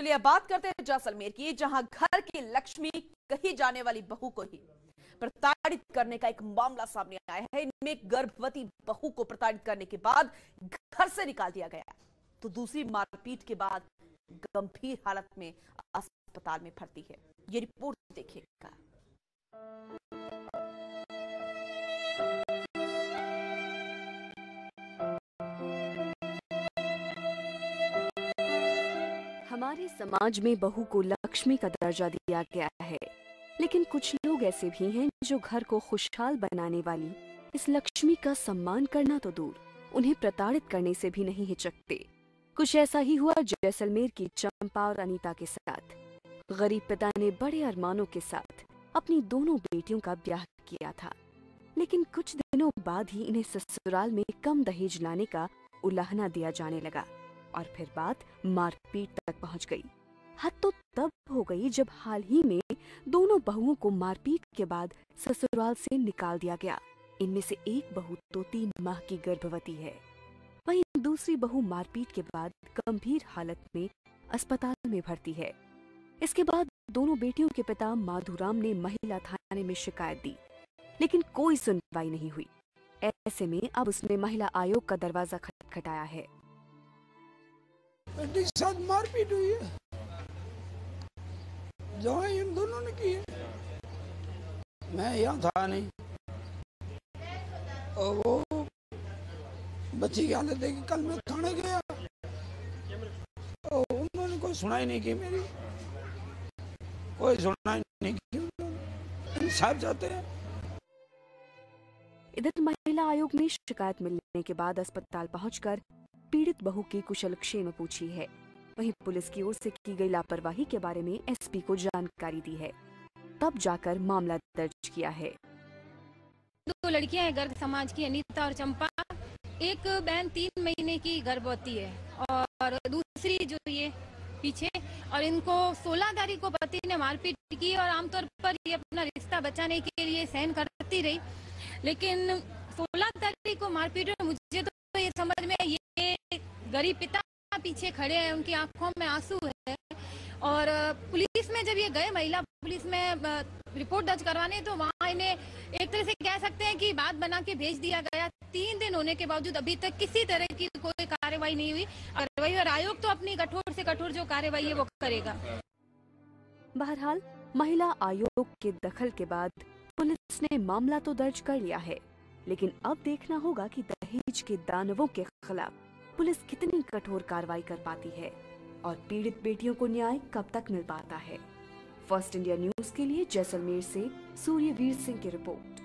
चलिए बात करते हैं जैसलमेर की, जहाँ घर की लक्ष्मी कही जाने वाली बहू को ही प्रताड़ित करने का एक मामला सामने आया है। इनमें गर्भवती बहू को प्रताड़ित करने के बाद घर से निकाल दिया गया। तो दूसरी मारपीट के बाद गंभीर हालत में अस्पताल में भर्ती है। ये रिपोर्ट देखिएगा। हमारे समाज में बहू को लक्ष्मी का दर्जा दिया गया है। लेकिन कुछ लोग ऐसे भी हैं जो घर को खुशहाल बनाने वाली, इस लक्ष्मी का सम्मान करना तो दूर, उन्हें प्रताड़ित करने से भी नहीं हिचकते। कुछ ऐसा ही हुआ जैसलमेर की चंपा और अनीता के साथ। गरीब पिता ने बड़े अरमानों के साथ अपनी दोनों बेटियों का ब्याह किया था। लेकिन कुछ दिनों बाद ही इन्हें ससुराल में कम दहेज लाने का उलाहना दिया जाने लगा। और फिर बात मारपीट तक पहुँच गई। हद तो तब हो गई जब हाल ही में दोनों बहुओं को मारपीट के बाद ससुराल से निकाल दिया गया। इनमें से एक बहू तो तीन माह की गर्भवती है। वहीं दूसरी बहू मारपीट के बाद गंभीर हालत में अस्पताल में भर्ती है। इसके बाद दोनों बेटियों के पिता माधुराम ने महिला थाने में शिकायत दी, लेकिन कोई सुनवाई नहीं हुई। ऐसे में अब उसने महिला आयोग का दरवाज़ा खटखटाया है। बेटी साथ मारपीट हुई है। जो है इन दोनों ने की है। मैं यहाँ था नहीं। और वो बच्ची की हालत देखी, कल मैं थाने गया। उन्होंने कोई सुनाई नहीं की मेरी। कोई सुनाई नहीं की इंसाफ चाहते हैं। इधर महिला आयोग ने शिकायत मिलने के बाद अस्पताल पहुंचकर पीड़ित बहू की कुशल क्षेम पूछी है। वहीं पुलिस की ओर से की गई लापरवाही के बारे में एसपी को जानकारी दी है। तब जाकर मामला दर्ज किया है। दो लड़कियाँ हैं, गर्ग समाज की अनीता और चंपा। एक बहन तीन महीने की गर्भवती है और दूसरी जो ये पीछे और इनको 16 तारीख को पति ने मारपीट की और आमतौर पर ये अपना रिश्ता बचाने के लिए सहन करती रही। लेकिन 16 तारीख को मारपीट मुझे तो ये समझ में ये गरीब पिता पीछे खड़े हैं, उनकी आँखों में आँसू है। और पुलिस में जब ये गए, महिला पुलिस में रिपोर्ट दर्ज करवाने तो वहाँ इन्हें एक तरह से कह सकते हैं कि बात बना के भेज दिया गया। तीन दिन होने के बावजूद अभी तक किसी तरह की कोई कार्रवाई नहीं हुई। कार्रवाई और आयोग तो अपनी कठोर से कठोर जो कार्रवाई है, वो करेगा। बहरहाल, महिला आयोग के दखल के बाद पुलिस ने मामला तो दर्ज कर लिया है, लेकिन अब देखना होगा कि दहेज के दानवों के खिलाफ पुलिस कितनी कठोर कार्रवाई कर पाती है और पीड़ित बेटियों को न्याय कब तक मिल पाता है? फ़र्स्ट इंडिया न्यूज़ के लिए जैसलमेर से सूर्यवीर सिंह की रिपोर्ट।